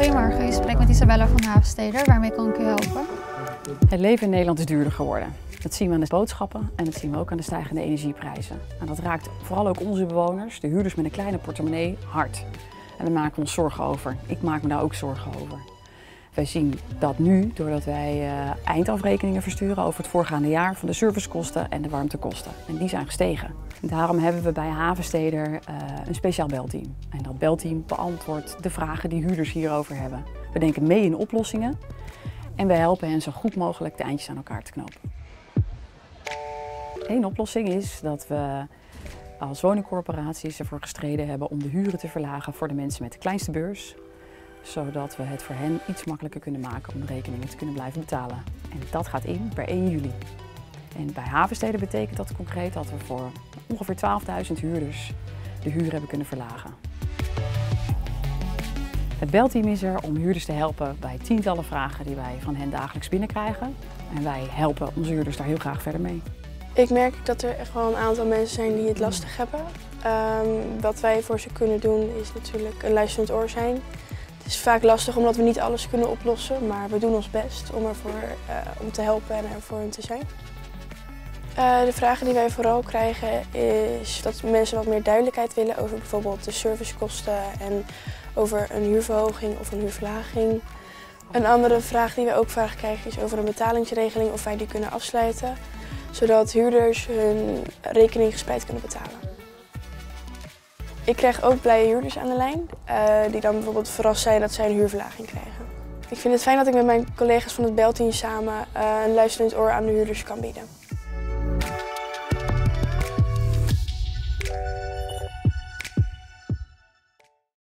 Goedemorgen, u spreekt met Isabella van Havensteder. Waarmee kan ik u helpen? Het leven in Nederland is duurder geworden. Dat zien we aan de boodschappen en dat zien we ook aan de stijgende energieprijzen. En dat raakt vooral ook onze bewoners, de huurders met een kleine portemonnee, hard. En daar maken we ons zorgen over. Ik maak me daar ook zorgen over. Wij zien dat nu, doordat wij uh, eindafrekeningen versturen over het voorgaande jaar van de servicekosten en de warmtekosten. En die zijn gestegen. Daarom hebben we bij Havensteder uh, een speciaal belteam. En dat belteam beantwoordt de vragen die huurders hierover hebben. We denken mee in oplossingen en we helpen hen zo goed mogelijk de eindjes aan elkaar te knopen. Eén oplossing is dat we als woningcorporaties ervoor gestreden hebben om de huren te verlagen voor de mensen met de kleinste beurs. Zodat we het voor hen iets makkelijker kunnen maken om de rekeningen te kunnen blijven betalen. En dat gaat in per 1 juli. En bij havensteden betekent dat concreet dat we voor ongeveer 12.000 huurders de huur hebben kunnen verlagen. Het belteam is er om huurders te helpen bij tientallen vragen die wij van hen dagelijks binnenkrijgen. En wij helpen onze huurders daar heel graag verder mee. Ik merk dat er echt wel een aantal mensen zijn die het lastig hebben. Um, wat wij voor ze kunnen doen is natuurlijk een luisterend oor zijn. Het is vaak lastig omdat we niet alles kunnen oplossen, maar we doen ons best om ervoor uh, om te helpen en er voor hen te zijn. Uh, de vragen die wij vooral krijgen is dat mensen wat meer duidelijkheid willen over bijvoorbeeld de servicekosten en over een huurverhoging of een huurverlaging. Een andere vraag die wij ook vaak krijgen is over een betalingsregeling of wij die kunnen afsluiten zodat huurders hun rekening gespreid kunnen betalen. Ik krijg ook blije huurders aan de lijn, uh, die dan bijvoorbeeld verrast zijn dat zij een huurverlaging krijgen. Ik vind het fijn dat ik met mijn collega's van het belteam samen uh, een luisterend oor aan de huurders kan bieden.